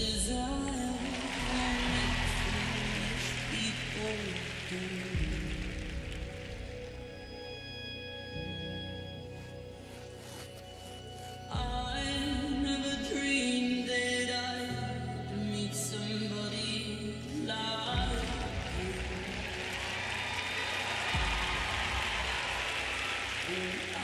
desire makes people do. I